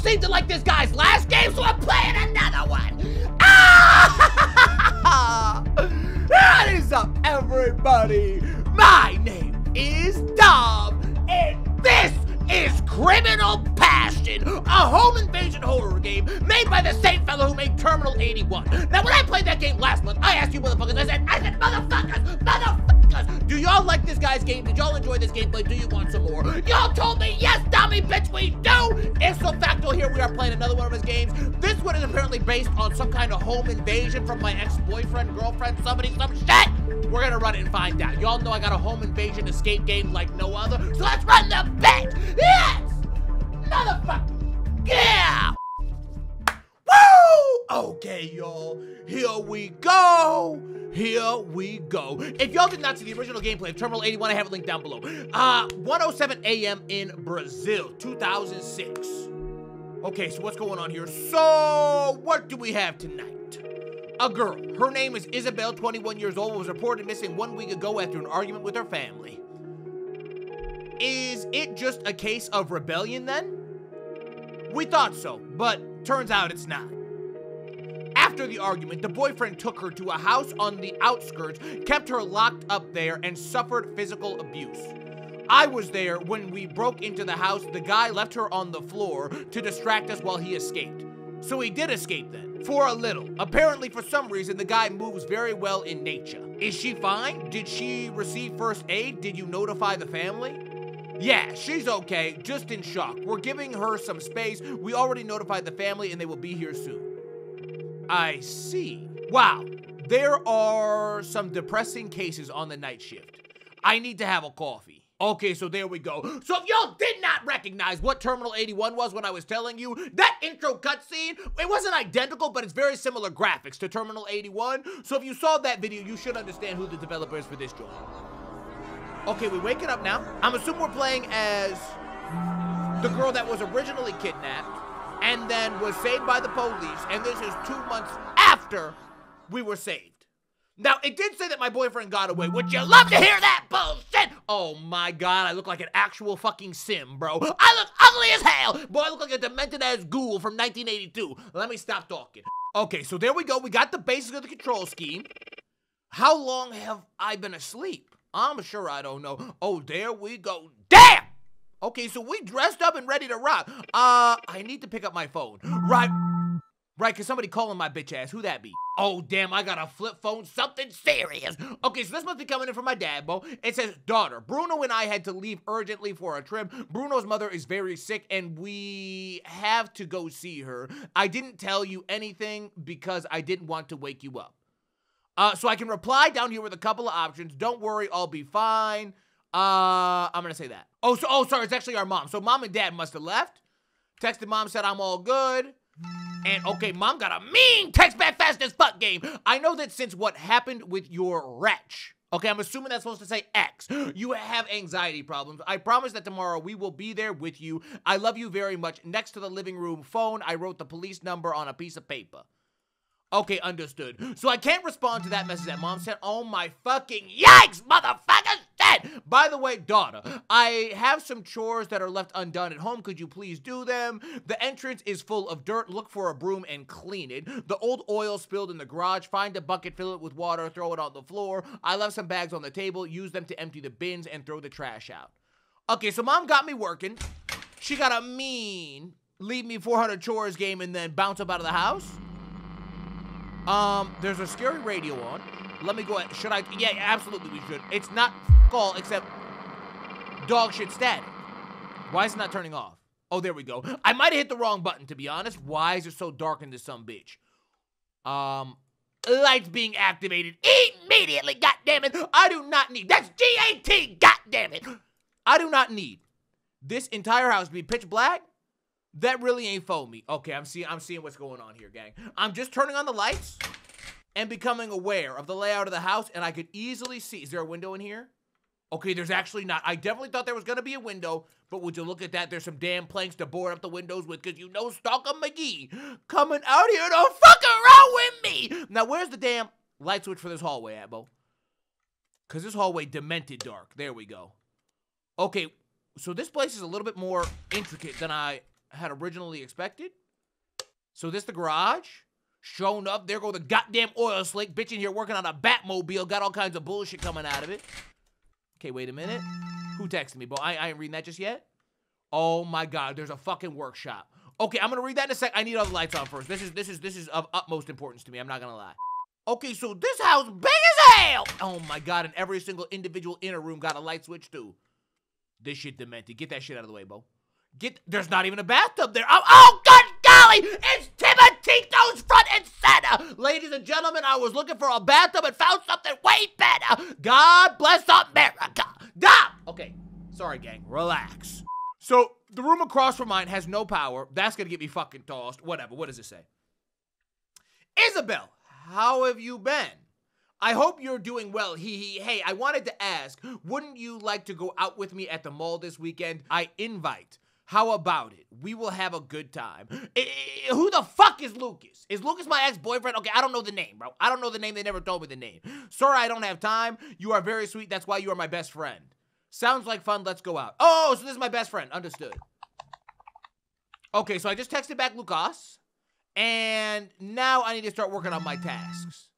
seem to like this guy's last game, so I'm playing another one. Ah! what is up, everybody? My name is Dom, and this is Crime Passional, a home invasion horror game made by the same fellow who made Terminal 81. Now, when I played that game last month, I asked you motherfuckers, I said, I said, motherfuckers, motherfuckers, do y'all like this guy's game? Did y'all enjoy this gameplay? Do you want some more? Y'all told me, yes, dummy bitch, we do! Ipso facto, here we are playing another one of his games. This one is apparently based on some kind of home invasion from my ex-boyfriend, girlfriend, somebody, some shit! We're gonna run it and find out. Y'all know I got a home invasion escape game like no other, so let's run the bet! Yes! Motherfucker! Yeah! Okay, y'all. Here we go. Here we go. If y'all did not see the original gameplay of Terminal 81, I have it linked down below. Uh, 107 a.m. in Brazil, 2006. Okay, so what's going on here? So, what do we have tonight? A girl. Her name is Isabel, 21 years old, was reported missing one week ago after an argument with her family. Is it just a case of rebellion then? We thought so, but turns out it's not. After the argument, the boyfriend took her to a house on the outskirts, kept her locked up there, and suffered physical abuse. I was there when we broke into the house. The guy left her on the floor to distract us while he escaped. So he did escape then. For a little. Apparently, for some reason, the guy moves very well in nature. Is she fine? Did she receive first aid? Did you notify the family? Yeah, she's okay, just in shock. We're giving her some space. We already notified the family and they will be here soon. I see. Wow, there are some depressing cases on the night shift. I need to have a coffee. Okay, so there we go. So if y'all did not recognize what Terminal 81 was when I was telling you, that intro cutscene, it wasn't identical, but it's very similar graphics to Terminal 81. So if you saw that video, you should understand who the developer is for this joint. Okay, we waking up now. I'm assuming we're playing as the girl that was originally kidnapped and then was saved by the police, and this is two months after we were saved. Now, it did say that my boyfriend got away. Would you love to hear that bullshit? Oh my god, I look like an actual fucking sim, bro. I look ugly as hell. Boy, I look like a demented ass ghoul from 1982. Let me stop talking. Okay, so there we go. We got the basics of the control scheme. How long have I been asleep? I'm sure I don't know. Oh, there we go. Damn! Okay, so we dressed up and ready to rock. Uh, I need to pick up my phone. Right. Right, cause somebody calling my bitch ass. Who that be? Oh, damn, I got a flip phone. Something serious. Okay, so this must be coming in from my dad, Bo. It says, daughter, Bruno and I had to leave urgently for a trip. Bruno's mother is very sick and we have to go see her. I didn't tell you anything because I didn't want to wake you up. Uh, so I can reply down here with a couple of options. Don't worry, I'll be fine. Uh, I'm gonna say that. Oh, so oh, sorry, it's actually our mom. So mom and dad must have left. Texted mom, said I'm all good. And okay, mom got a mean text back fast as fuck game. I know that since what happened with your wretch. Okay, I'm assuming that's supposed to say X. You have anxiety problems. I promise that tomorrow we will be there with you. I love you very much. Next to the living room phone, I wrote the police number on a piece of paper. Okay, understood. So I can't respond to that message that mom sent. Oh my fucking yikes, motherfucker! Shit! By the way, daughter, I have some chores that are left undone at home. Could you please do them? The entrance is full of dirt. Look for a broom and clean it. The old oil spilled in the garage. Find a bucket, fill it with water, throw it on the floor. I left some bags on the table. Use them to empty the bins and throw the trash out. Okay, so mom got me working. She got a mean leave me 400 chores game and then bounce up out of the house. Um, there's a scary radio on. Let me go ahead. Should I? Yeah, absolutely we should. It's not all except dog shit static. Why is it not turning off? Oh, there we go. I might have hit the wrong button, to be honest. Why is it so dark in this some bitch? Um, lights being activated immediately. God damn it! I do not need. That's G-A-T. God damn it! I do not need this entire house to be pitch black that really ain't for me. Okay, I'm seeing I'm seeing what's going on here, gang. I'm just turning on the lights and becoming aware of the layout of the house, and I could easily see. Is there a window in here? Okay, there's actually not. I definitely thought there was gonna be a window, but would you look at that? There's some damn planks to board up the windows with, cause you know Stalker McGee coming out here to fuck around with me. Now, where's the damn light switch for this hallway, Abbo? Cause this hallway demented dark. There we go. Okay, so this place is a little bit more intricate than I had originally expected. So this the garage. Shown up, there go the goddamn oil slick. Bitch in here working on a Batmobile. Got all kinds of bullshit coming out of it. Okay, wait a minute. Who texted me, bro? I, I ain't reading that just yet. Oh my god, there's a fucking workshop. Okay, I'm gonna read that in a sec. I need all the lights on first. This is this is this is of utmost importance to me. I'm not gonna lie. Okay, so this house big as hell. Oh my god, and every single individual inner room got a light switch too. This shit demented. Get that shit out of the way, Bo. Get there's not even a bathtub there. Oh, oh god golly! It's center! Ladies and gentlemen, I was looking for a bathtub and found something way better. God bless America. Stop! Okay, sorry gang, relax. So the room across from mine has no power. That's gonna get me fucking tossed. Whatever. What does it say? Isabel, how have you been? I hope you're doing well. He, he, hey, I wanted to ask, wouldn't you like to go out with me at the mall this weekend? I invite. How about it? We will have a good time. Who the fuck is Lucas? Is Lucas my ex-boyfriend? Okay, I don't know the name, bro. I don't know the name. They never told me the name. Sorry, I don't have time. You are very sweet. That's why you are my best friend. Sounds like fun. Let's go out. Oh, so this is my best friend. Understood. Okay, so I just texted back Lucas. And now I need to start working on my tasks.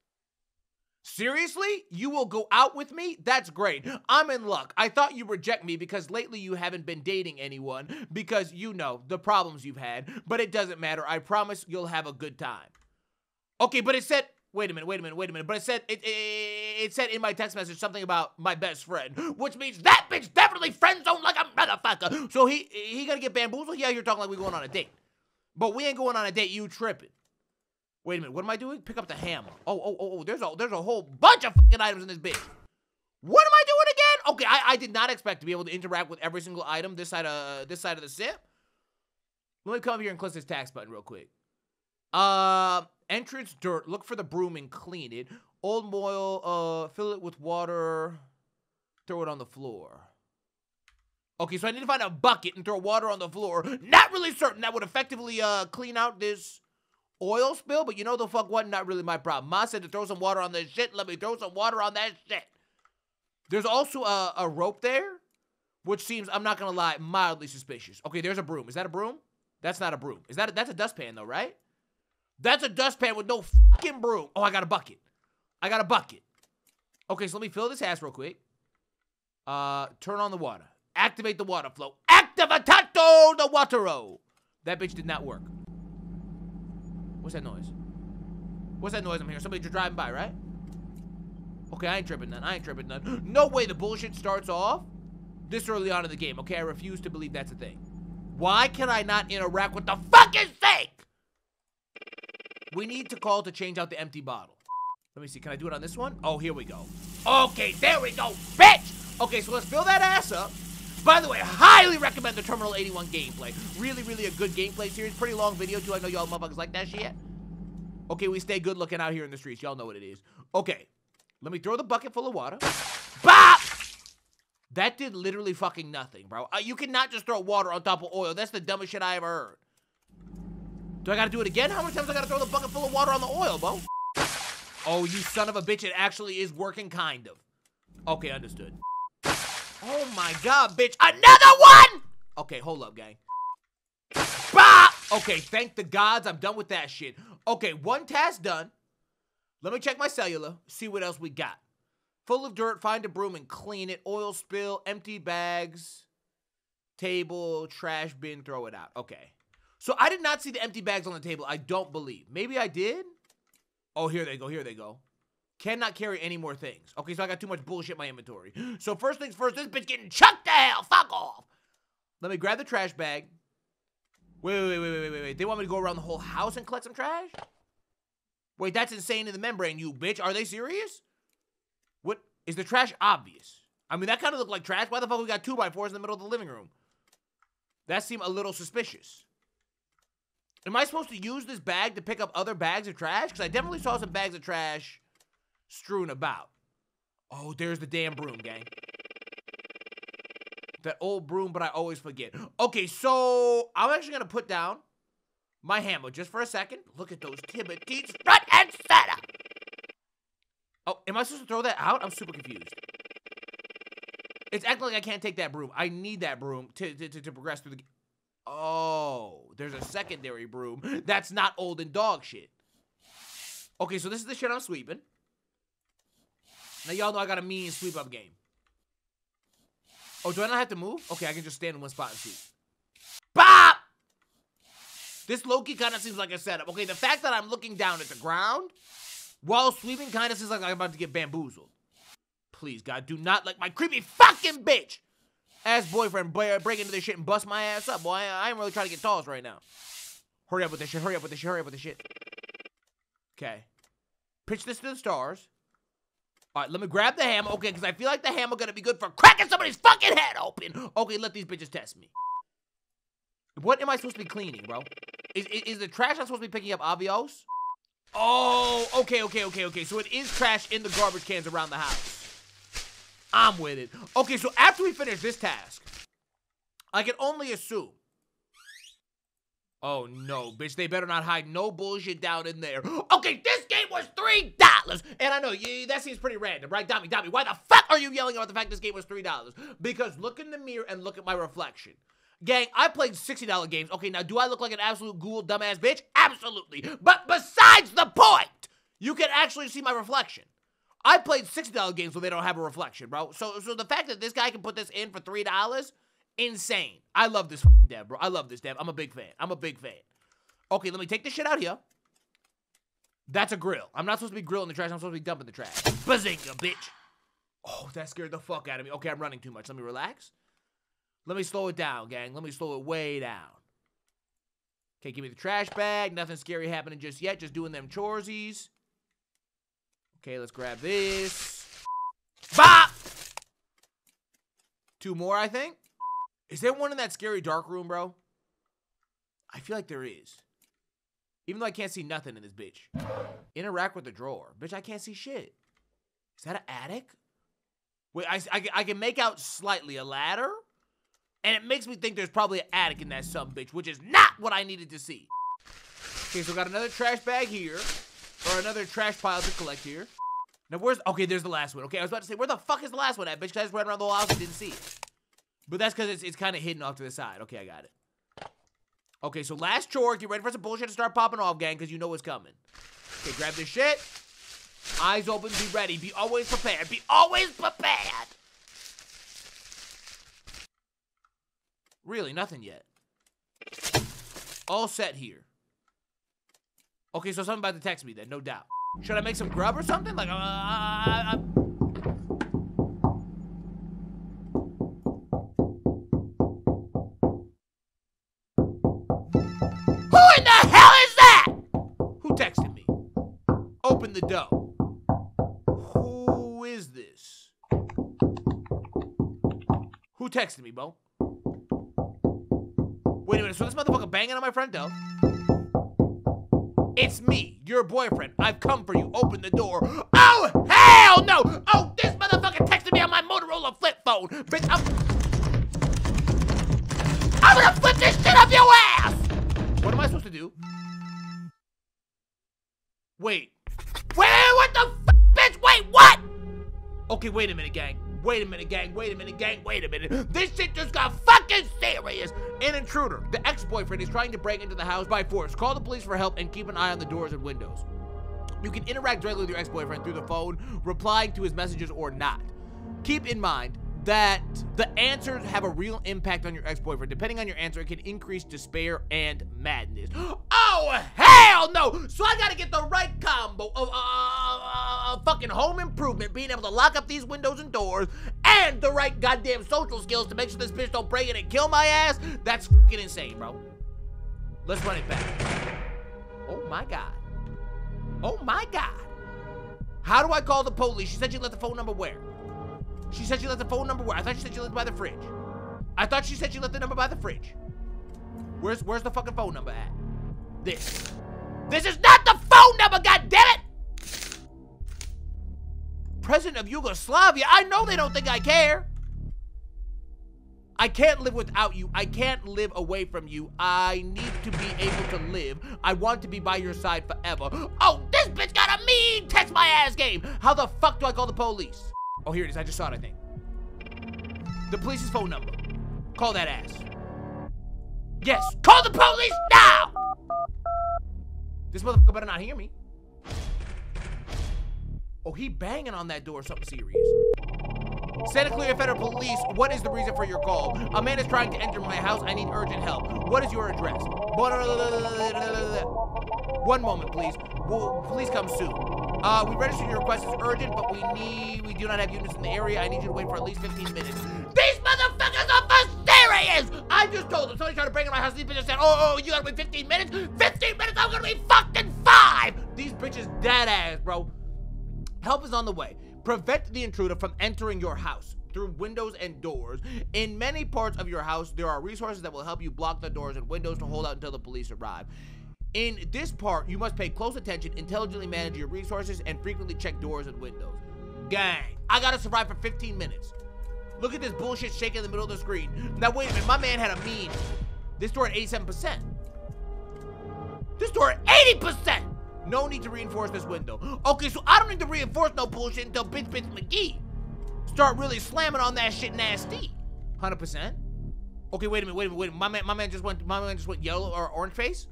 Seriously? You will go out with me? That's great. I'm in luck. I thought you reject me because lately you haven't been dating anyone because you know the problems you've had, but it doesn't matter. I promise you'll have a good time. Okay, but it said Wait a minute, wait a minute, wait a minute. But it said it, it, it said in my text message something about my best friend, which means that bitch definitely friend zone like a motherfucker. So he he gonna get bamboozled? Yeah, you're talking like we going on a date. But we ain't going on a date, you tripping. Wait a minute, what am I doing? Pick up the hammer. Oh, oh, oh, oh, there's a there's a whole bunch of fucking items in this bitch. What am I doing again? Okay, I, I did not expect to be able to interact with every single item this side of this side of the sip. Let me come here and click this tax button real quick. Uh, entrance dirt. Look for the broom and clean it. Old oil. Uh, fill it with water. Throw it on the floor. Okay, so I need to find a bucket and throw water on the floor. Not really certain that would effectively uh clean out this oil spill, but you know the fuck what? Not really my problem. Ma said to throw some water on this shit. Let me throw some water on that shit. There's also a, a rope there, which seems, I'm not gonna lie, mildly suspicious. Okay, there's a broom. Is that a broom? That's not a broom. Is that a, that's a dustpan though, right? That's a dustpan with no fucking broom. Oh, I got a bucket. I got a bucket. Okay, so let me fill this ass real quick. Uh, turn on the water. Activate the water flow. Activatato the watero. That bitch did not work. What's that noise? What's that noise I'm hearing? Somebody just driving by, right? Okay, I ain't tripping none. I ain't tripping none. No way the bullshit starts off this early on in the game. Okay, I refuse to believe that's a thing. Why can I not interact with the fucking thing? We need to call to change out the empty bottle. Let me see. Can I do it on this one? Oh, here we go. Okay, there we go, bitch! Okay, so let's fill that ass up. By the way, highly recommend the Terminal 81 gameplay. Really, really a good gameplay series. Pretty long video, too. I know y'all motherfuckers like that shit. Okay, we stay good looking out here in the streets. Y'all know what it is. Okay, let me throw the bucket full of water. Bop! That did literally fucking nothing, bro. Uh, you cannot just throw water on top of oil. That's the dumbest shit I ever heard. Do I gotta do it again? How many times I gotta throw the bucket full of water on the oil, bro? Oh, you son of a bitch, it actually is working, kind of. Okay, understood. Oh my god, bitch. Another one! Okay, hold up, gang. Bah! Okay, thank the gods, I'm done with that shit. Okay, one task done. Let me check my cellular, see what else we got. Full of dirt, find a broom and clean it. Oil spill, empty bags, table, trash bin, throw it out. Okay. So I did not see the empty bags on the table. I don't believe. Maybe I did? Oh, here they go. Here they go. Cannot carry any more things. Okay, so I got too much bullshit in my inventory. So first things first, this bitch getting chucked to hell. Fuck off. Let me grab the trash bag. Wait, wait, wait, wait, wait, wait. They want me to go around the whole house and collect some trash? Wait, that's insane in the membrane, you bitch. Are they serious? What? Is the trash obvious? I mean, that kind of looked like trash. Why the fuck we got 2x4s in the middle of the living room? That seemed a little suspicious. Am I supposed to use this bag to pick up other bags of trash? Because I definitely saw some bags of trash strewn about. Oh, there's the damn broom, gang. That old broom, but I always forget. Okay, so I'm actually going to put down my hammer just for a second. Look at those Timotines front and center. Oh, am I supposed to throw that out? I'm super confused. It's acting like I can't take that broom. I need that broom to, to, to, to progress through the... Oh, there's a secondary broom. That's not old and dog shit. Okay, so this is the shit I'm sweeping. Now y'all know I got a mean sweep up game. Oh, do I not have to move? Okay, I can just stand in one spot and sweep. Bop! This Loki kind of seems like a setup. Okay, the fact that I'm looking down at the ground while sweeping kind of seems like I'm about to get bamboozled. Please, God, do not let my creepy fucking bitch ass boyfriend break into this shit and bust my ass up, boy. I ain't really trying to get tossed right now. Hurry up with this shit. Hurry up with this shit. Hurry up with this shit. Okay. Pitch this to the stars. All right, let me grab the hammer. Okay, because I feel like the hammer gonna be good for cracking somebody's fucking head open. Okay, let these bitches test me. What am I supposed to be cleaning, bro? Is, is, is the trash I'm supposed to be picking up Avios? Oh, okay, okay, okay, okay. So it is trash in the garbage cans around the house. I'm with it. Okay, so after we finish this task, I can only assume. Oh no, bitch, they better not hide no bullshit down in there. Okay, this game was $3. And I know, yeah, that seems pretty random, right? Dami, Dami, why the fuck are you yelling about the fact this game was $3? Because look in the mirror and look at my reflection. Gang, I played $60 games. Okay, now do I look like an absolute ghoul dumbass bitch? Absolutely. But besides the point, you can actually see my reflection. I played $60 games where they don't have a reflection, bro. So so the fact that this guy can put this in for $3, insane. I love this dev, bro. I love this dev. I'm a big fan. I'm a big fan. Okay, let me take this shit out here. That's a grill. I'm not supposed to be grilling the trash. I'm supposed to be dumping the trash. Bazinga, bitch. Oh, that scared the fuck out of me. Okay, I'm running too much. Let me relax. Let me slow it down, gang. Let me slow it way down. Okay, give me the trash bag. Nothing scary happening just yet. Just doing them choresies. Okay, let's grab this. Bop! Two more, I think. Is there one in that scary dark room, bro? I feel like there is. Even though I can't see nothing in this bitch. Interact with the drawer. Bitch, I can't see shit. Is that an attic? Wait, I, I, I can make out slightly a ladder? And it makes me think there's probably an attic in that some bitch, which is not what I needed to see. Okay, so got another trash bag here. Or another trash pile to collect here. Now, where's... Okay, there's the last one. Okay, I was about to say, where the fuck is the last one at, bitch? Because I just ran around the whole house and didn't see it. But that's because it's, it's kind of hidden off to the side. Okay, I got it. Okay, so last chore. Get ready for some bullshit to start popping off, gang, because you know what's coming. Okay, grab this shit. Eyes open, be ready. Be always prepared. Be always prepared. Really, nothing yet. All set here. Okay, so something about to text me then, no doubt. Should I make some grub or something? Like, uh, I, I, Texted me? Open the door. Who is this? Who texted me, Bo? Wait a minute, so this motherfucker banging on my front door? It's me, your boyfriend. I've come for you. Open the door. Oh, hell no! Oh, this motherfucker texted me on my Motorola flip phone. Bitch, I'm... I'm gonna flip this shit up your ass! What am I supposed to do? Wait. Wait, what the f bitch? Wait, what? Okay, wait a minute, gang. Wait a minute, gang. Wait a minute, gang. Wait a minute. This shit just got fucking serious. An intruder, the ex-boyfriend, is trying to break into the house by force. Call the police for help and keep an eye on the doors and windows. You can interact directly with your ex-boyfriend through the phone, replying to his messages or not. Keep in mind, that the answers have a real impact on your ex-boyfriend. Depending on your answer, it can increase despair and madness. Oh, hell no! So I gotta get the right combo of uh, uh, fucking home improvement, being able to lock up these windows and doors, and the right goddamn social skills to make sure this bitch don't break in and kill my ass. That's fucking insane, bro. Let's run it back. Oh my god. Oh my god. How do I call the police? She said she left the phone number where? She said she left the phone number where? I thought she said she left by the fridge. I thought she said she left the number by the fridge. Where's where's the fucking phone number at? This. This is not the phone number, God damn it! President of Yugoslavia? I know they don't think I care. I can't live without you. I can't live away from you. I need to be able to live. I want to be by your side forever. Oh, this bitch got a mean text my ass game. How the fuck do I call the police? Oh, here it is. I just saw it, I think. The police's phone number. Call that ass. Yes, call the police now! This motherfucker better not hear me. Oh, he banging on that door or something serious. Santa Clara Federal Police, what is the reason for your call? A man is trying to enter my house. I need urgent help. What is your address? One moment, please. Please come soon. Uh, we registered your request as urgent, but we need, we do not have units in the area. I need you to wait for at least 15 minutes. These motherfuckers are for serious! I just told them, somebody tried to break into my house, these bitches said, oh, oh, you gotta wait 15 minutes? 15 minutes, I'm gonna be fucking five! These bitches dead ass, bro. Help is on the way. Prevent the intruder from entering your house through windows and doors. In many parts of your house, there are resources that will help you block the doors and windows to hold out until the police arrive. In this part, you must pay close attention, intelligently manage your resources, and frequently check doors and windows. Gang, I gotta survive for 15 minutes. Look at this bullshit shaking in the middle of the screen. Now, wait a minute, my man had a mean. This door at 87%. This door at 80%! No need to reinforce this window. Okay, so I don't need to reinforce no bullshit until Bitch Bitch McGee start really slamming on that shit nasty. 100%. Okay, wait a minute, wait a minute, wait a minute. My man, my man just went, my man just went yellow or orange face?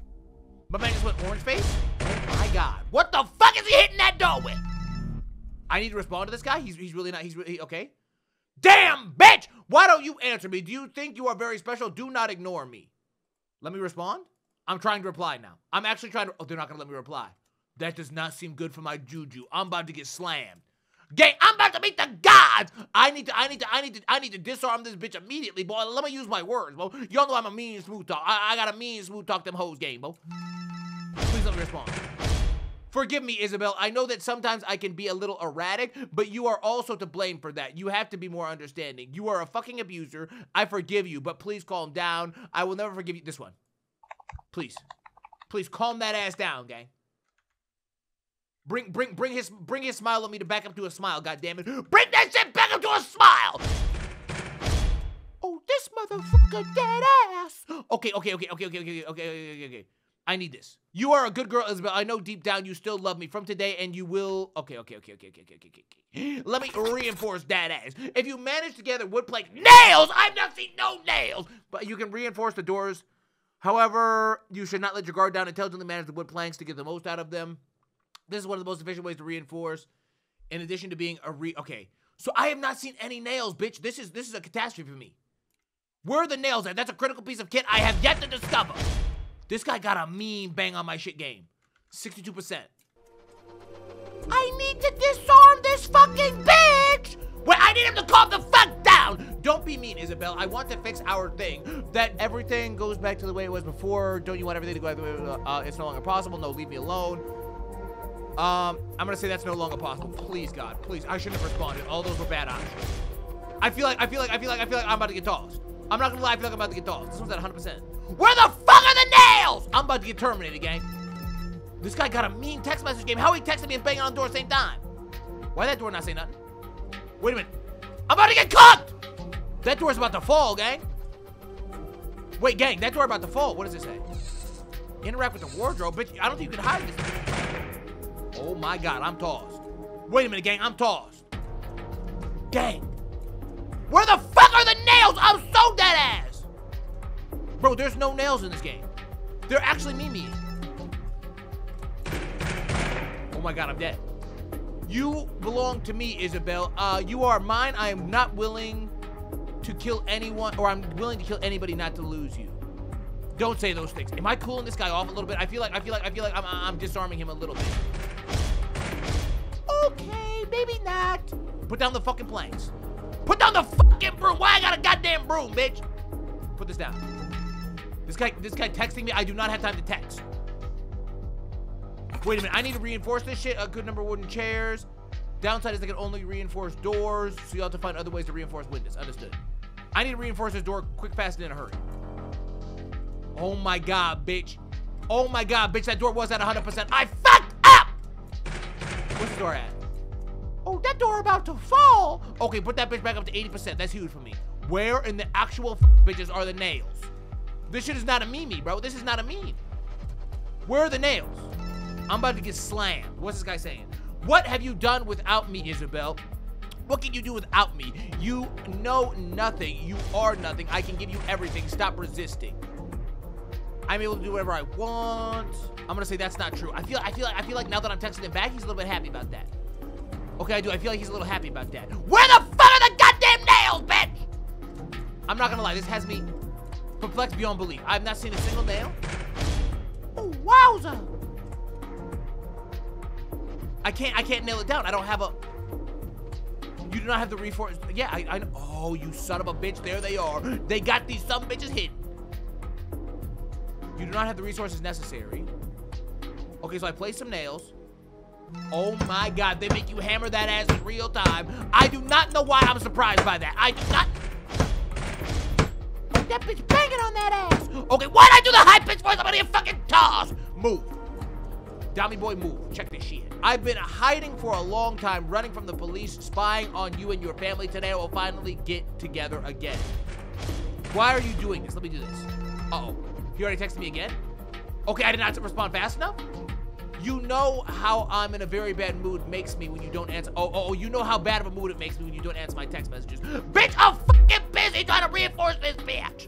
My man just went orange face? Oh my God. What the fuck is he hitting that door with? I need to respond to this guy? He's, he's really not, he's really, okay. Damn, bitch! Why don't you answer me? Do you think you are very special? Do not ignore me. Let me respond. I'm trying to reply now. I'm actually trying to, oh, they're not gonna let me reply. That does not seem good for my juju. I'm about to get slammed. Gang, I'm about to meet the gods. I need to, I need to, I need to, I need to disarm this bitch immediately, boy. Let me use my words, bro. Y'all know I'm a mean smooth talk. I, I got a mean smooth talk them hoes game, bro. Please let me respond. Forgive me, Isabel. I know that sometimes I can be a little erratic, but you are also to blame for that. You have to be more understanding. You are a fucking abuser. I forgive you, but please calm down. I will never forgive you. This one. Please. Please calm that ass down, gang. Bring, bring, bring his, bring his smile on me to back up to a smile. God damn it! Bring that shit back up to a smile. Oh, this motherfucker dead ass. Okay, okay, okay, okay, okay, okay, okay, okay, okay. I need this. You are a good girl, Isabel. I know deep down you still love me from today, and you will. Okay, okay, okay, okay, okay, okay, okay, okay. Let me reinforce that ass. If you manage to gather wood plank nails, I've not seen no nails, but you can reinforce the doors. However, you should not let your guard down. Intelligently manage the wood planks to get the most out of them. This is one of the most efficient ways to reinforce. In addition to being a re okay. So I have not seen any nails, bitch. This is this is a catastrophe for me. Where are the nails at? That's a critical piece of kit I have yet to discover. This guy got a mean bang on my shit game. 62%. I need to disarm this fucking bitch! Wait, I need him to calm the fuck down! Don't be mean, Isabel. I want to fix our thing. That everything goes back to the way it was before. Don't you want everything to go back to the way it was? Uh, it's no longer possible. No, leave me alone. Um, I'm gonna say that's no longer possible. Please, God, please. I shouldn't have responded. All those were bad options. I feel like, I feel like, I feel like, I feel like I'm about to get tossed. I'm not gonna lie, I feel like I'm about to get tossed. This one's at 100%. Where the fuck are the nails? I'm about to get terminated, gang. This guy got a mean text message game. How he texted me and banging on the door at the same time? Why that door not say nothing? Wait a minute. I'm about to get cooked! That door's about to fall, gang. Wait, gang, that door about to fall. What does it say? Interact with the wardrobe, bitch. I don't think you can hide this. Oh my god, I'm tossed. Wait a minute, gang, I'm tossed. Gang. Where the fuck are the nails? I'm so dead ass. Bro, there's no nails in this game. They're actually Mimi. Oh my god, I'm dead. You belong to me, Isabel. Uh, you are mine. I am not willing to kill anyone, or I'm willing to kill anybody not to lose you. Don't say those things. Am I cooling this guy off a little bit? I feel like I feel like I feel like I'm I'm disarming him a little bit. Okay, maybe not. Put down the fucking planks. Put down the fucking broom. Why I got a goddamn broom, bitch? Put this down. This guy, this guy texting me. I do not have time to text. Wait a minute. I need to reinforce this shit. A good number of wooden chairs. Downside is they can only reinforce doors, so you have to find other ways to reinforce windows. Understood. I need to reinforce this door quick, fast, and in a hurry. Oh my god, bitch. Oh my god, bitch. That door was at 100%. I fucked up! What's the door at? Oh, that door about to fall. Okay, put that bitch back up to 80%. That's huge for me. Where in the actual bitches are the nails? This shit is not a meme, bro. This is not a meme. Where are the nails? I'm about to get slammed. What's this guy saying? What have you done without me, Isabel? What can you do without me? You know nothing. You are nothing. I can give you everything. Stop resisting. I'm able to do whatever I want. I'm gonna say that's not true. I feel I feel I feel like now that I'm texting him back, he's a little bit happy about that. Okay, I do. I feel like he's a little happy about that. Where the fuck are the goddamn nails, bitch? I'm not gonna lie, this has me perplexed beyond belief. I've not seen a single nail. Oh, wowza! I can't I can't nail it down. I don't have a you do not have the reforce. Yeah, I, I. Oh, you son of a bitch. There they are. They got these some bitches hidden. You do not have the resources necessary. Okay, so I placed some nails. Oh my god, they make you hammer that ass in real time. I do not know why I'm surprised by that. I do not. That bitch banging on that ass. Okay, why'd I do the high pitch voice? I'm gonna get fucking tossed. Move. Dummy boy, move. Check this shit. I've been hiding for a long time, running from the police, spying on you and your family. Today, we'll finally get together again. Why are you doing this? Let me do this. Uh-oh. He already texted me again? Okay, I did not respond fast enough? You know how I'm in a very bad mood makes me when you don't answer. Oh, oh, oh, you know how bad of a mood it makes me when you don't answer my text messages. Bitch, I'm fucking busy trying to reinforce this bitch.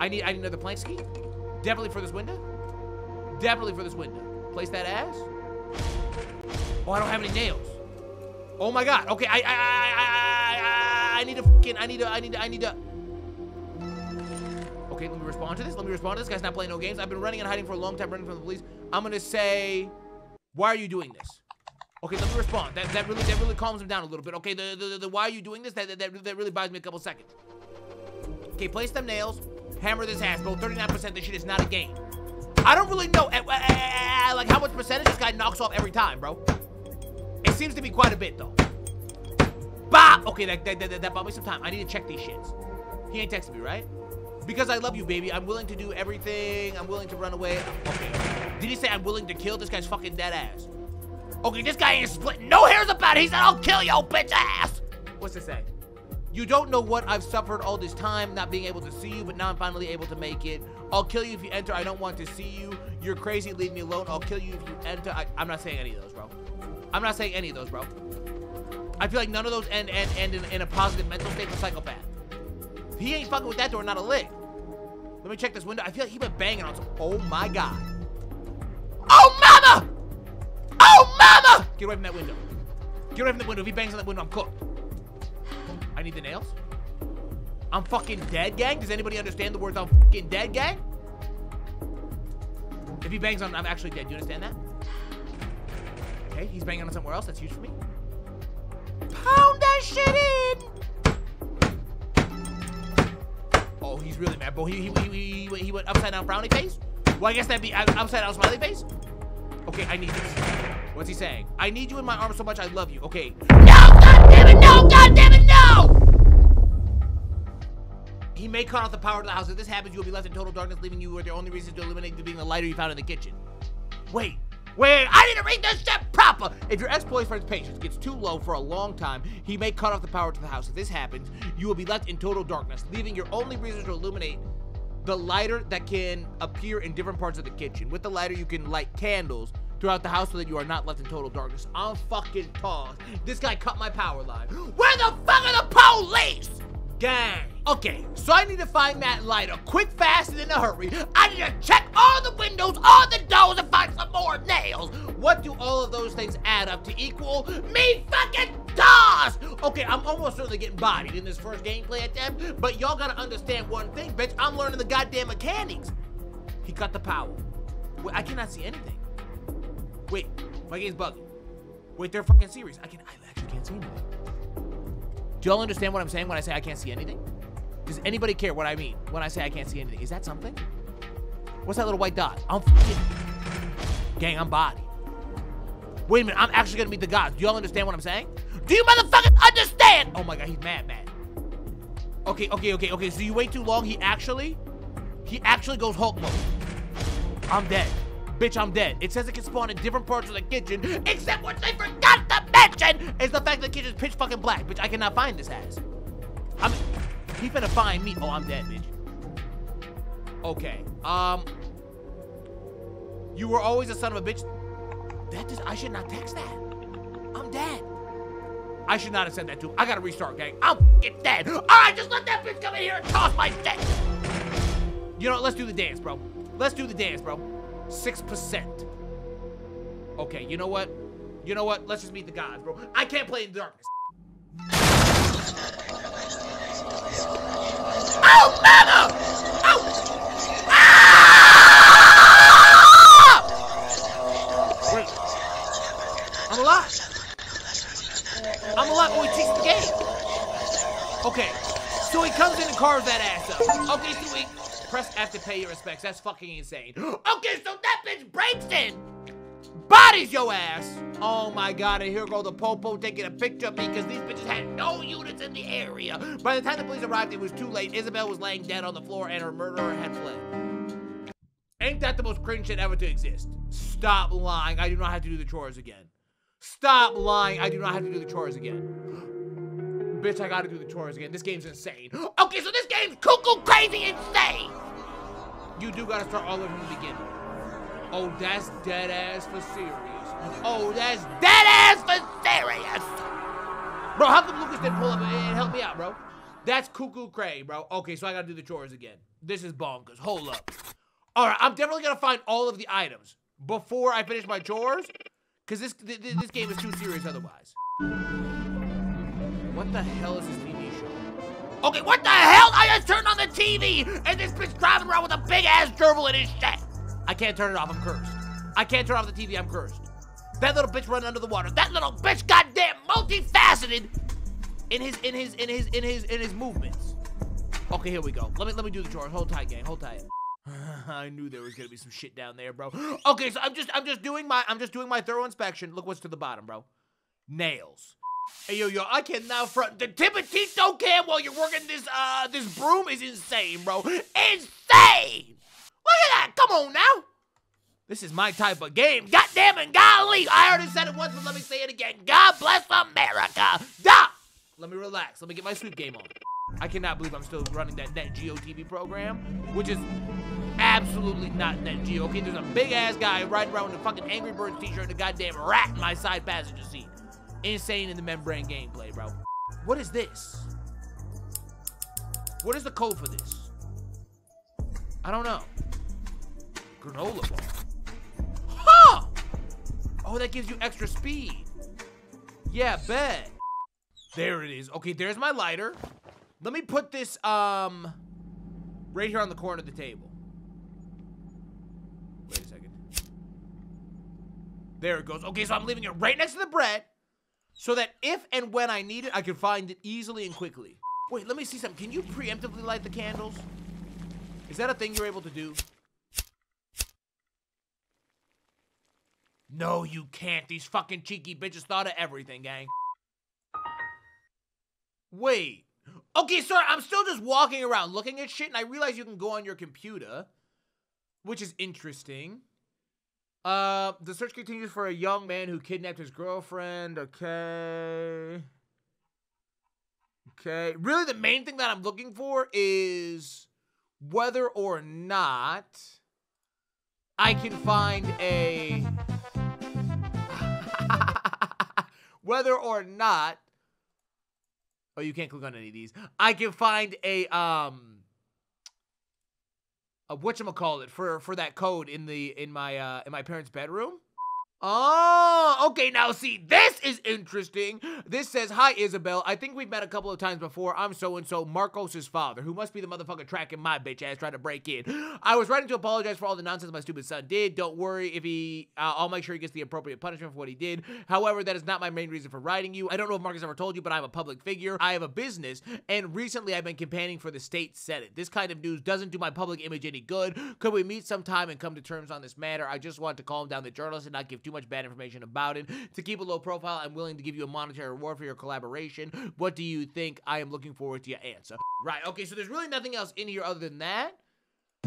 I need, I need another plank ski. Definitely for this window. Definitely for this window. Place that ass. Oh, I don't have any nails. Oh my god. Okay, I I I I I, need to fucking I need to I need to I need to. Okay, let me respond to this. Let me respond to this. Guy's not playing no games. I've been running and hiding for a long time, running from the police. I'm gonna say, why are you doing this? Okay, let me respond. That that really that really calms him down a little bit. Okay, the the, the, the why are you doing this? That, that that really buys me a couple seconds. Okay, place them nails. Hammer this ass, bro. 39%. This shit is not a game. I don't really know, uh, uh, like, how much percentage this guy knocks off every time, bro. It seems to be quite a bit, though. Bop! Okay, that, that, that, that bought me some time. I need to check these shits. He ain't texting me, right? Because I love you, baby. I'm willing to do everything. I'm willing to run away. Okay. Did he say I'm willing to kill? This guy's fucking dead ass. Okay, this guy ain't splitting no hairs about it. He said, I'll kill your bitch ass. What's it say? You don't know what I've suffered all this time, not being able to see you, but now I'm finally able to make it. I'll kill you if you enter. I don't want to see you. You're crazy. Leave me alone. I'll kill you if you enter. I, am not saying any of those, bro. I'm not saying any of those, bro. I feel like none of those end end, end in, in a positive mental state for psychopath. He ain't fucking with that door, not a lick. Let me check this window. I feel like he been banging on some. Oh my god. Oh mama! Mama! Get away from that window. Get away from the window. If he bangs on that window, I'm cooked. I need the nails. I'm fucking dead, gang. Does anybody understand the words I'm fucking dead, gang? If he bangs on, I'm actually dead. Do you understand that? Okay, he's banging on somewhere else. That's huge for me. Pound that shit in! Oh, he's really mad, bro. He, he, he, he, he went upside down frowny face? Well, I guess that'd be uh, upside down smiley face? Okay, I need this. What's he saying? I need you in my arms so much I love you. Okay. No, God damn it, no, God damn it, no! He may cut off the power to the house. If this happens, you will be left in total darkness, leaving you with the only reason to illuminate being the lighter you found in the kitchen. Wait, wait, I need to read this shit proper! If your ex-boyfriend's patience gets too low for a long time, he may cut off the power to the house. If this happens, you will be left in total darkness, leaving your only reason to illuminate the lighter that can appear in different parts of the kitchen. With the lighter, you can light candles throughout the house so that you are not left in total darkness. I'm fucking tossed. This guy cut my power line. Where the fuck are the police? Gang. Okay, so I need to find that lighter quick, fast, and in a hurry. I need to check all the windows, all the doors, and find some more nails. What do all of those things add up to equal? Me fucking toss! Okay, I'm almost certainly getting bodied in this first gameplay attempt, but y'all gotta understand one thing, bitch. I'm learning the goddamn mechanics. He cut the power. Wait, I cannot see anything. Wait, my game's bugging. Wait, they're fucking serious. I can I actually can't see anything. Do y'all understand what I'm saying when I say I can't see anything? Does anybody care what I mean when I say I can't see anything? Is that something? What's that little white dot? I'm fucking... Gang, I'm body. Wait a minute, I'm actually gonna meet the gods. Do y'all understand what I'm saying? Do you motherfuckers understand? Oh my god, he's mad, mad. Okay, okay, okay, okay. So you wait too long, he actually... He actually goes Hulk mode. I'm dead. Bitch, I'm dead. It says it can spawn in different parts of the kitchen, except what they forgot to mention is the fact that the kitchen's pitch fucking black, bitch. I cannot find this ass. I'm... He finna find me. Oh, I'm dead, bitch. Okay. Um... You were always a son of a bitch. That just... I should not text that. I'm dead. I should not have said that to him. I gotta restart, gang. I'm get dead. All right, just let that bitch come in here and toss my shit. You know what? Let's do the dance, bro. Let's do the dance, bro. 6%. Okay, you know what? You know what? Let's just meet the gods, bro. I can't play in the darkness. Oh, mama! Oh! Ah! I'm alive. I'm alive. Oh, he takes the game. Okay. So he comes in and carves that ass up. Okay, so he press F to pay your respects. That's fucking insane. Okay, so that bitch breaks in. Bodies your ass. Oh my god, and here go the popo taking a picture of me because these bitches had no units in the area. By the time the police arrived, it was too late. Isabel was laying dead on the floor and her murderer had fled. Ain't that the most cringe shit ever to exist? Stop lying. I do not have to do the chores again. Stop lying. I do not have to do the chores again. Bitch, I gotta do the chores again. This game's insane. Okay, so this game's cuckoo crazy insane. You do gotta start all over from the beginning. Oh, that's dead ass for serious. Oh, that's dead ass for serious. Bro, how come Lucas didn't pull up and help me out, bro? That's cuckoo cray, bro. Okay, so I gotta do the chores again. This is bonkers. Hold up. All right, I'm definitely gonna find all of the items before I finish my chores, because this th th this game is too serious otherwise. What the hell is this TV show? Okay, what the hell? I just turned on the TV, and this bitch driving around with a big ass gerbil in his shit. I can't turn it off. I'm cursed. I can't turn off the TV. I'm cursed. That little bitch running under the water. That little bitch, goddamn, multifaceted in his in his in his in his in his movements. Okay, here we go. Let me let me do the chores. Hold tight, gang. Hold tight. I knew there was gonna be some shit down there, bro. Okay, so I'm just I'm just doing my I'm just doing my thorough inspection. Look what's to the bottom, bro. Nails. Hey yo yo, I can now front the tip of Tito cam while you're working this uh this broom is insane, bro. Insane! Look at that! Come on now! This is my type of game. Goddamn and golly! I already said it once, but let me say it again. God bless America! Da! Let me relax. Let me get my sweep game on. I cannot believe I'm still running that Net Geo TV program, which is absolutely not Net Geo. Okay, there's a big ass guy riding around with a fucking Angry Birds t-shirt and a goddamn rat in my side passenger seat. Insane in the membrane gameplay, bro. What is this? What is the code for this? I don't know. Granola bar. Huh! Oh, that gives you extra speed. Yeah, bet. There it is. Okay, there's my lighter. Let me put this, um, right here on the corner of the table. Wait a second. There it goes. Okay, so I'm leaving it right next to the bread so that if and when I need it, I can find it easily and quickly. Wait, let me see something. Can you preemptively light the candles? Is that a thing you're able to do? No, you can't. These fucking cheeky bitches thought of everything, gang. Wait. Okay, sorry, I'm still just walking around looking at shit, and I realize you can go on your computer, which is interesting. Uh, the search continues for a young man who kidnapped his girlfriend. Okay. Okay. Really, the main thing that I'm looking for is whether or not I can find a. whether or not. Oh, you can't click on any of these. I can find a um a whatchamacallit for for that code in the in my uh in my parents' bedroom. Oh, okay. Now, see, this is interesting. This says, Hi, Isabel. I think we've met a couple of times before. I'm so and so, Marcos's father, who must be the motherfucker tracking my bitch ass trying to break in. I was writing to apologize for all the nonsense my stupid son did. Don't worry if he, uh, I'll make sure he gets the appropriate punishment for what he did. However, that is not my main reason for writing you. I don't know if Marcus ever told you, but I'm a public figure. I have a business, and recently I've been campaigning for the state senate. This kind of news doesn't do my public image any good. Could we meet sometime and come to terms on this matter? I just want to calm down the journalist and not give too much bad information about it. To keep a low profile, I'm willing to give you a monetary reward for your collaboration. What do you think? I am looking forward to your answer. Right, okay, so there's really nothing else in here other than that.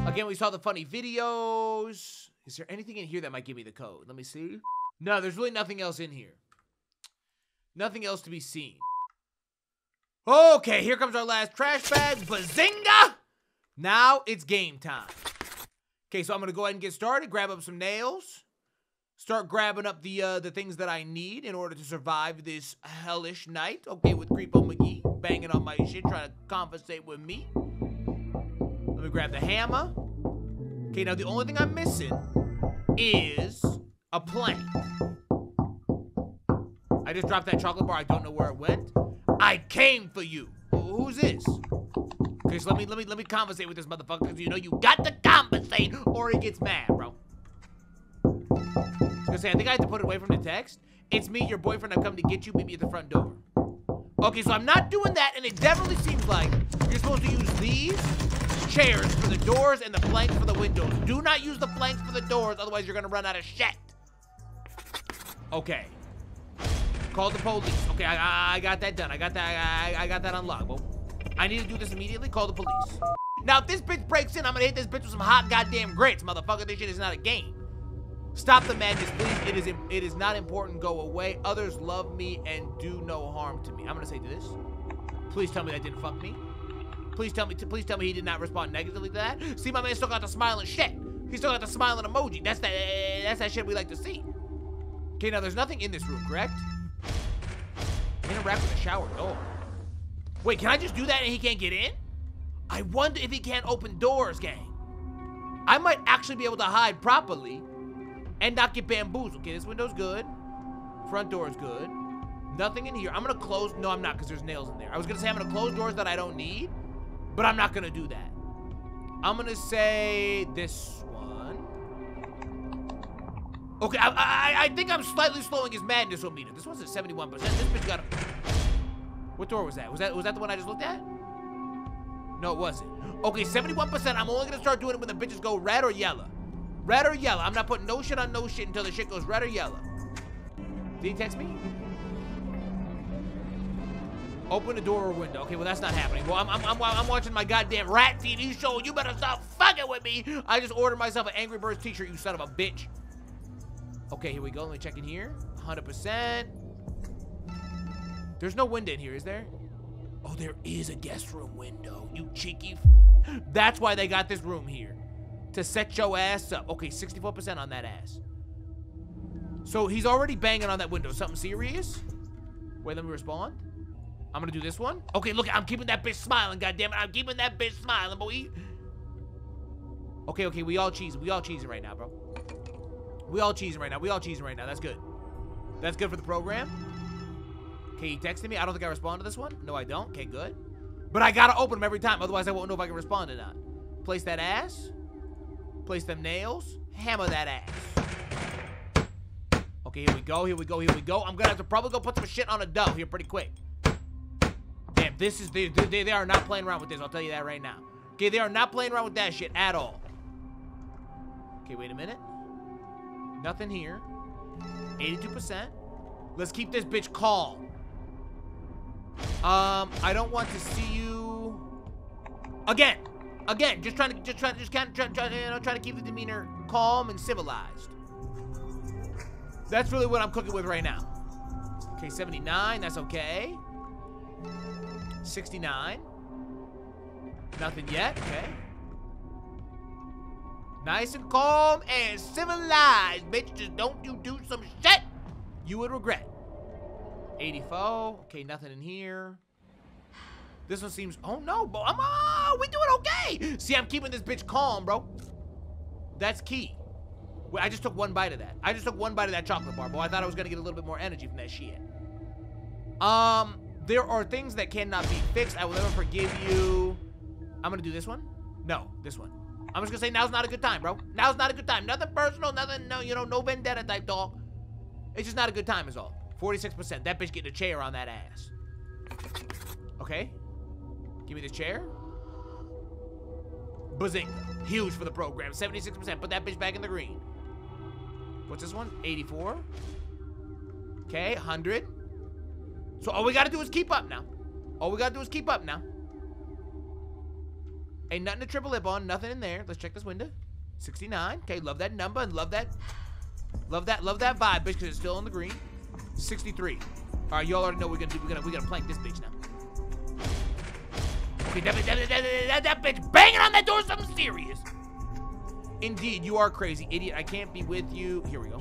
Again, we saw the funny videos. Is there anything in here that might give me the code? Let me see. No, there's really nothing else in here. Nothing else to be seen. Okay, here comes our last trash bag. Bazinga! Now it's game time. Okay, so I'm gonna go ahead and get started. Grab up some nails. Start grabbing up the uh, the things that I need in order to survive this hellish night. Okay, with Creepo McGee banging on my shit, trying to compensate with me. Let me grab the hammer. Okay, now the only thing I'm missing is a plank. I just dropped that chocolate bar. I don't know where it went. I came for you. Who's this? Okay, so let me let me let me conversate with this motherfucker because you know you got to compensate, or he gets mad, bro. I I think I have to put it away from the text. It's me, your boyfriend. I've come to get you. Meet me at the front door. Okay, so I'm not doing that, and it definitely seems like you're supposed to use these chairs for the doors and the planks for the windows. Do not use the planks for the doors, otherwise you're gonna run out of shit. Okay. Call the police. Okay, I, I got that done. I got that. I, I got that unlocked. Well, I need to do this immediately. Call the police. Now, if this bitch breaks in, I'm gonna hit this bitch with some hot goddamn grits, motherfucker. This shit is not a game. Stop the madness, please. It is it is not important. Go away. Others love me and do no harm to me. I'm gonna say this. Please tell me that didn't fuck me. Please tell me. Please tell me he did not respond negatively to that. See, my man still got the smiling shit. He still got the smiling emoji. That's that. That's that shit we like to see. Okay, now there's nothing in this room, correct? Interact with the shower door. Wait, can I just do that and he can't get in? I wonder if he can't open doors, gang. I might actually be able to hide properly and not get bamboozled. Okay, this window's good. Front door's good. Nothing in here. I'm gonna close. No, I'm not, because there's nails in there. I was gonna say I'm gonna close doors that I don't need, but I'm not gonna do that. I'm gonna say this one. Okay, I, I, I think I'm slightly slowing his madness meter. This one's at 71%. This bitch got a... What door was that? Was that was that the one I just looked at? No, it wasn't. Okay, 71%. I'm only gonna start doing it when the bitches go red or yellow. Red or yellow. I'm not putting no shit on no shit until the shit goes red or yellow. Did he text me? Open the door or window. Okay, well, that's not happening. Well, I'm, I'm, I'm, I'm watching my goddamn rat TV show. You better stop fucking with me. I just ordered myself an Angry Birds t-shirt, you son of a bitch. Okay, here we go. Let me check in here. 100%. There's no window in here, is there? Oh, there is a guest room window. You cheeky. That's why they got this room here. To set your ass up. Okay, 64% on that ass. So he's already banging on that window. Something serious? Wait, let me respond. I'm gonna do this one. Okay, look, I'm keeping that bitch smiling, goddammit. I'm keeping that bitch smiling, boy. Okay, okay, we all cheesing. We all cheesing right now, bro. We all cheesing right now. We all cheesing right now. That's good. That's good for the program. Okay, he texted me. I don't think I respond to this one. No, I don't. Okay, good. But I gotta open them every time. Otherwise, I won't know if I can respond or not. Place that ass. Place them nails. Hammer that ass. Okay, here we go. Here we go. Here we go. I'm gonna have to probably go put some shit on a dough here pretty quick. Damn, this is... They, they, they are not playing around with this. I'll tell you that right now. Okay, they are not playing around with that shit at all. Okay, wait a minute. Nothing here. 82%. Let's keep this bitch calm. Um, I don't want to see you again. Again, just trying to just trying to just kind of try, try, you know try to keep the demeanor calm and civilized. That's really what I'm cooking with right now. Okay, 79, that's okay. 69. Nothing yet, okay. Nice and calm and civilized, bitch. Just don't you do some shit you would regret. 84. Okay, nothing in here. This one seems... Oh, no, bro. I'm... Oh, we doing okay. See, I'm keeping this bitch calm, bro. That's key. Wait, I just took one bite of that. I just took one bite of that chocolate bar, bro. I thought I was to get a little bit more energy from that shit. Um, there are things that cannot be fixed. I will never forgive you. I'm to do this one. No, this one. I'm just to say now's not a good time, bro. Now's not a good time. Nothing personal, nothing, no, you know, no vendetta type talk. It's just not a good time is all. 46%. That bitch getting a chair on that ass. Okay. Give me the chair. Bazinga. Huge for the program. 76%. Put that bitch back in the green. What's this one? 84. Okay, 100. So all we gotta do is keep up now. All we gotta do is keep up now. Ain't nothing to triple lip on. Nothing in there. Let's check this window. 69. Okay, love that number and love that. Love that. Love that vibe, bitch, because it's still on the green. 63. All right, y'all already know we're gonna do. We're gonna we gotta plank this bitch now. That, bitch banging on that door something serious. Indeed, you are crazy, idiot. I can't be with you. Here we go.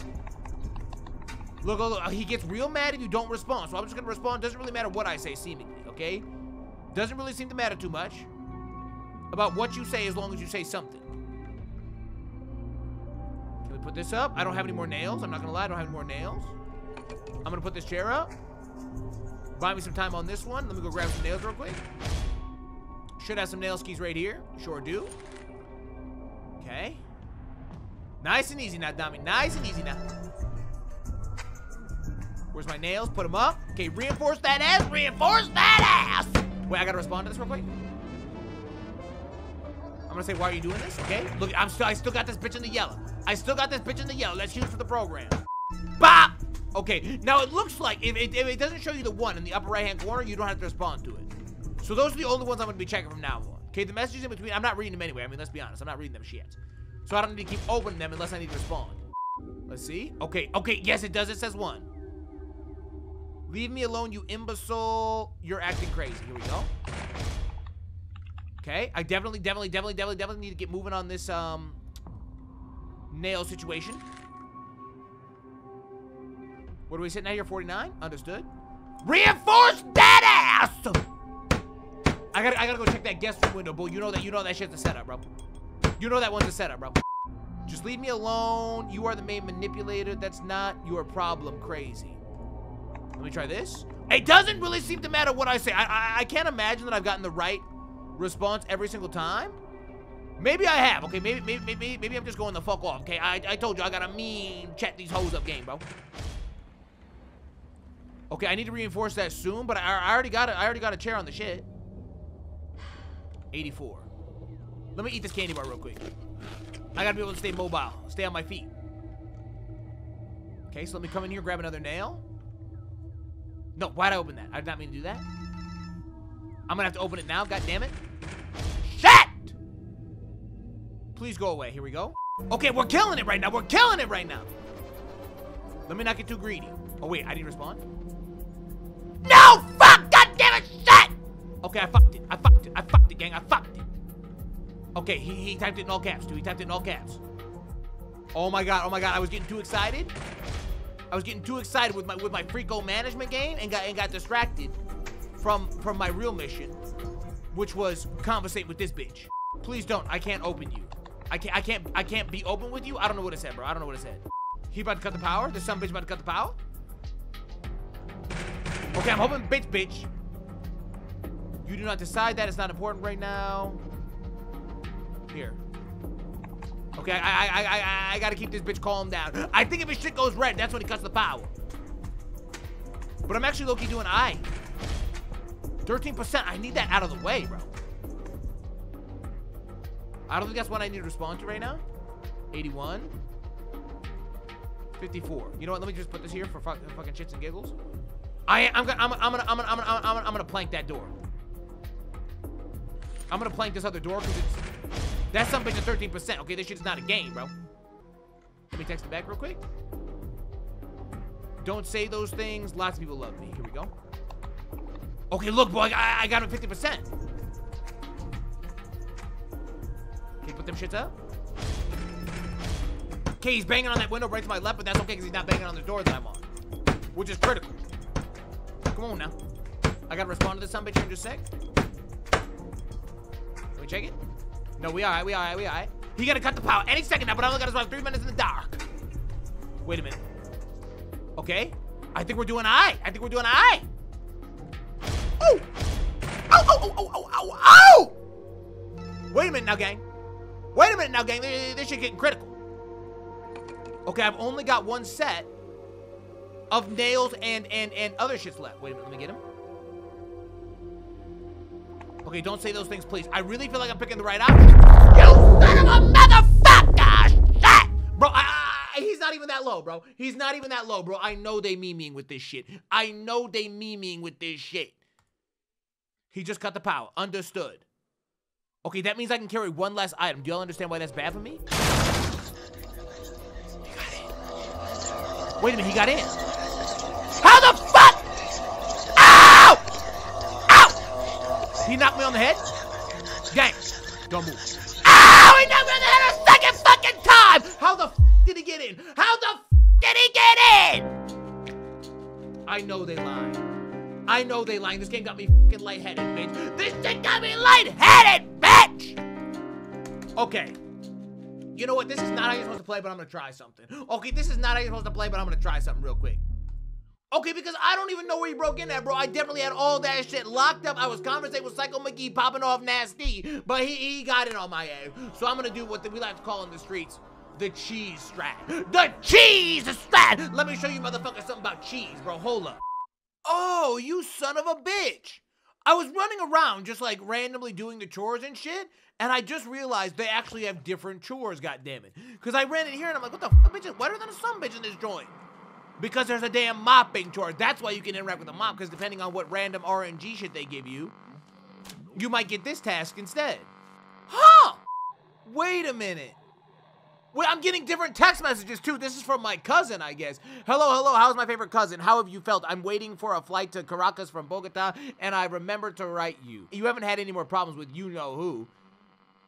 Look, look, look, he gets real mad if you don't respond. So I'm just gonna respond. Doesn't really matter what I say, seemingly, okay? Doesn't really seem to matter too much about what you say as long as you say something. Can we put this up. I don't have any more nails. I'm not gonna lie, I don't have any more nails. I'm gonna put this chair up. Buy me some time on this one. Let me go grab some nails real quick. Should have some nail skis right here. Sure do. Okay. Nice and easy now, Dami. Nice and easy now. Where's my nails? Put them up. Okay, reinforce that ass. Reinforce that ass. Wait, I gotta respond to this real quick. I'm gonna say, why are you doing this? Okay. Look, I'm still, I still got this bitch in the yellow. I still got this bitch in the yellow. Let's use for the program. Bop. Okay. Now it looks like if it, if it doesn't show you the one in the upper right hand corner, you don't have to respond to it. So those are the only ones I'm gonna be checking from now on. Okay. The messages in between, I'm not reading them anyway. I mean, let's be honest. I'm not reading them shit. So I don't need to keep opening them unless I need to respond. Let's see. Okay. Okay. Yes, it does. It says one. Leave me alone, you imbecile. You're acting crazy. Here we go. Okay, I definitely, definitely, definitely, definitely, definitely need to get moving on this, um, nail situation. What are we sitting at here? 49? Understood. Reinforce that ass! I gotta, I gotta go check that guest room window, bro. You know that, you know that shit's a setup, bro. You know that one's a setup, bro. Just leave me alone. You are the main manipulator. That's not your problem, crazy. Let me try this. It doesn't really seem to matter what I say. I, I, I can't imagine that I've gotten the right response every single time. Maybe I have. Okay, maybe maybe maybe, maybe I'm just going the fuck off. Okay, I, I told you I got a mean chat these hoes up game, bro. Okay, I need to reinforce that soon, but I, I already got it. I already got a chair on the shit. 84. Let me eat this candy bar real quick. I gotta be able to stay mobile, stay on my feet. Okay, so let me come in here, grab another nail. No, why'd I open that? I did not mean to do that. I'm gonna have to open it now, god damn it. Shit! Please go away. Here we go. Okay, we're killing it right now. We're killing it right now. Let me not get too greedy. Oh, wait, I didn't respond. No! Fuck! God damn it! Okay, I fucked it. I fucked it. I fucked it, gang. I fucked it. Okay, he, he typed it in all caps, too. He typed it in all caps. Oh my god, oh my god, I was getting too excited. I was getting too excited with my with my Freako management game and got and got distracted from from my real mission, which was conversate with this bitch. Please don't. I can't open you. I can't I can't I can't be open with you. I don't know what it said, bro. I don't know what it said. He about to cut the power? There's some bitch about to cut the power? Okay, I'm hoping bitch bitch. You do not decide that. It's not important right now. Here. Okay, I, I, I, I, I gotta keep this bitch calm down. I think if his shit goes red, that's when he cuts the power. But I'm actually low-key doing I. 13%, I need that out of the way, bro. I don't think that's what I need to respond to right now. 81. 54. You know what? Let me just put this here for fucking shits and giggles. I, I'm gonna, I'm, I'm gonna, I'm gonna, I'm gonna, I'm gonna, I'm gonna plank that door. I'm gonna plank this other door because it's that's something to 13%. Okay, this shit's not a game, bro. Let me text it back real quick. Don't say those things. Lots of people love me. Here we go. Okay, look, boy. I, I got him 50%. Okay, put them shits up. Okay, he's banging on that window right to my left, but that's okay because he's not banging on the door that I'm on. Which is critical. Come on now. I gotta respond to this some bitch in just a sec. Check it. No, we alright, we alright, we alright. He gotta cut the power any second now, but I only got us about three minutes in the dark. Wait a minute. Okay. I think we're doing I. I think we're doing I. Oh! oh! Oh, oh, oh, oh, oh, oh, Wait a minute now, gang. Wait a minute now, gang. This, this shit getting critical. Okay, I've only got one set of nails and and and other shits left. Wait a minute, let me get him. Okay, don't say those things, please. I really feel like I'm picking the right option. You son of a motherfucker! Shit! Bro, I, I, he's not even that low, bro. He's not even that low, bro. I know they memeing with this shit. I know they memeing with this shit. He just cut the power. Understood. Okay, that means I can carry one less item. Do y'all understand why that's bad for me? Wait a minute, he got in. How the fuck? Ow! Ow! He knocked me on the head? Gang, don't move. Ah, Ow! He knocked me on the head a second fucking time! How the f did he get in? How the f did he get in? I know they lied. I know they lying. This game got me fucking lightheaded, bitch. This shit got me lightheaded, bitch! Okay. You know what? This is not how you're supposed to play, but I'm gonna try something. Okay, this is not how you're supposed to play, but I'm gonna try something real quick. Okay, because I don't even know where he broke in at, bro. I definitely had all that shit locked up. I was conversating with Psycho McGee popping off nasty, but he, he got in on my ass. So I'm gonna do what the, we like to call in the streets the cheese strat. The cheese strat! Let me show you motherfuckers something about cheese, bro. Hold up. Oh, you son of a bitch. I was running around just like randomly doing the chores and shit, and I just realized they actually have different chores, goddammit. Because I ran in here and I'm like, what the fuck, bitch is wetter than a sun bitch in this joint. Because there's a damn mopping chore. That's why you can interact with a mop, because depending on what random RNG shit they give you, you might get this task instead. Huh! Wait a minute. Wait, I'm getting different text messages too. This is from my cousin, I guess. Hello, hello. How's my favorite cousin? How have you felt? I'm waiting for a flight to Caracas from Bogota, and I remember to write you. You haven't had any more problems with you know who.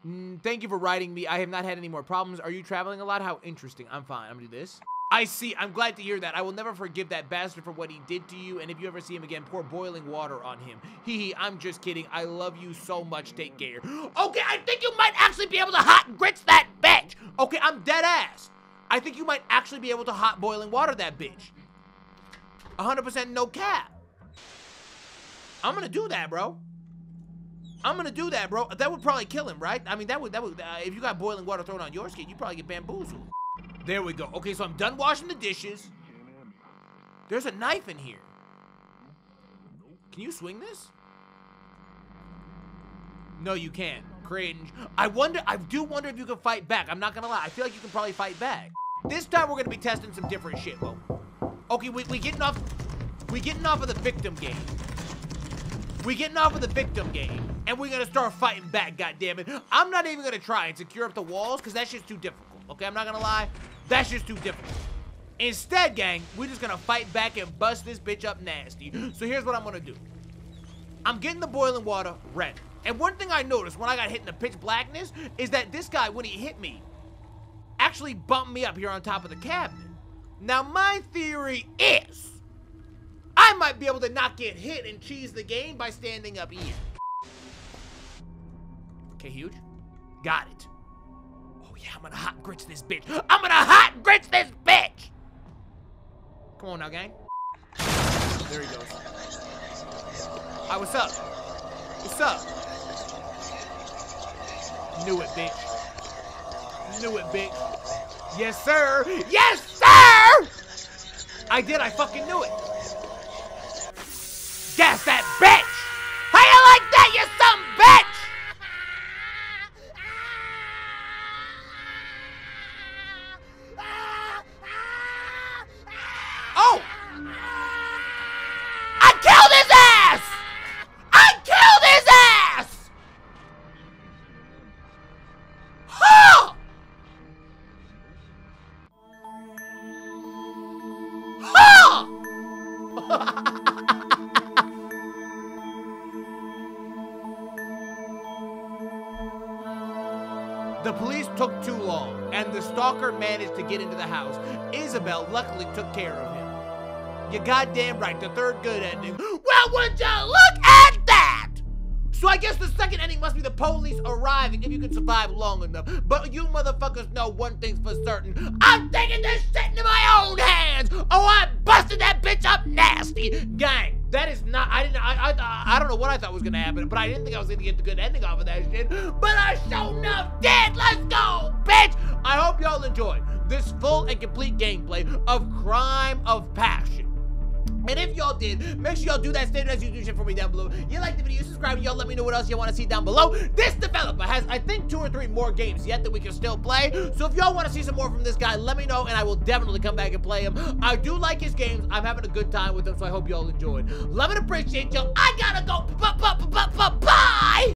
Mm, thank you for writing me. I have not had any more problems. Are you traveling a lot? How interesting. I'm fine. I'm gonna do this. I see. I'm glad to hear that. I will never forgive that bastard for what he did to you, and if you ever see him again, pour boiling water on him. Hee hee, I'm just kidding. I love you so much. Take care. Okay, I think you might actually be able to hot grits that bitch. Okay, I'm dead ass. I think you might actually be able to hot boiling water that bitch. 100% no cap. I'm gonna do that, bro. I'm gonna do that, bro. That would probably kill him, right? I mean, that would, that would, uh, if you got boiling water thrown on your skin, you'd probably get bamboozled. There we go. Okay, so I'm done washing the dishes. There's a knife in here. Can you swing this? No, you can't. Cringe. I wonder, I do wonder if you can fight back. I'm not gonna lie. I feel like you can probably fight back. This time we're gonna be testing some different shit, Well, Okay, we, we getting off, we getting off of the victim game. We getting off of the victim game, and we're gonna start fighting back, goddammit. I'm not even gonna try and secure up the walls, because that's just too difficult, okay? I'm not gonna lie. That's just too difficult. Instead, gang, we're just gonna fight back and bust this bitch up nasty. So here's what I'm gonna do. I'm getting the boiling water ready. And one thing I noticed when I got hit in the pitch blackness is that this guy, when he hit me, actually bumped me up here on top of the cabinet. Now, my theory is I might be able to not get hit and cheese the game by standing up here. Okay, huge. Got it. Oh, yeah, I'm gonna hot grits this bitch. I'm gonna hot grits this bitch! Come on now, gang. There he goes. Hi, what's up? What's up? Knew it, bitch. Knew it, bitch. Yes, sir. Yes, sir! I did. I fucking knew it. Gas that bitch! Managed to get into the house. Isabel luckily took care of him. You goddamn right, the third good ending. Well, would you look at that? So I guess the second ending must be the police arriving if you can survive long enough. But you motherfuckers know one thing's for certain. I'm taking this shit into my own hands! Oh, I busted that bitch up nasty! Gang, that is not, I didn't, I, I, I don't know what I thought was gonna happen, but I didn't think I was gonna get the good ending off of that shit. But I showed enough dead, Let's go, bitch! I hope y'all enjoyed this full and complete gameplay of Crime of Passion. And if y'all did, make sure y'all do that standard as you do shit for me down below. You like the video, subscribe, y'all let me know what else you want to see down below. This developer has, I think, two or three more games yet that we can still play. So if y'all want to see some more from this guy, let me know, and I will definitely come back and play him. I do like his games. I'm having a good time with them, so I hope y'all enjoyed. Love and appreciate y'all. I gotta go. Bye.